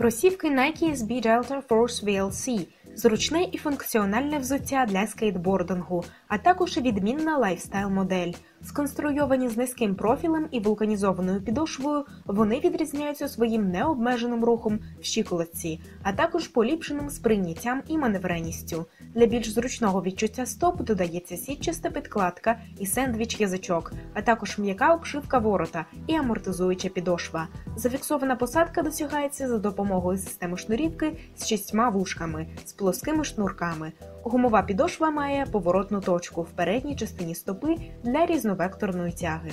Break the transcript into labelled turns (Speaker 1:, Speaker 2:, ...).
Speaker 1: Кросівки Nike SB Delta Force VLC – зручне і функціональне взуття для скейтбордингу, а також відмінна лайфстайл-модель. Сконструйовані з низьким профілем і вулканізованою підошвою, вони відрізняються своїм необмеженим рухом в щиколотці, а також поліпшеним сприйняттям і маневреністю. Для більш зручного відчуття стоп додається сітчаста підкладка і сендвіч-язичок, а також м'яка обшивка ворота і амортизуюча підошва. Зафіксована посадка досягається за допомогою системи шнурівки з шістьма вушками плоскими шнурками. Гумова підошва має поворотну точку в передній частині стопи для різновекторної тяги.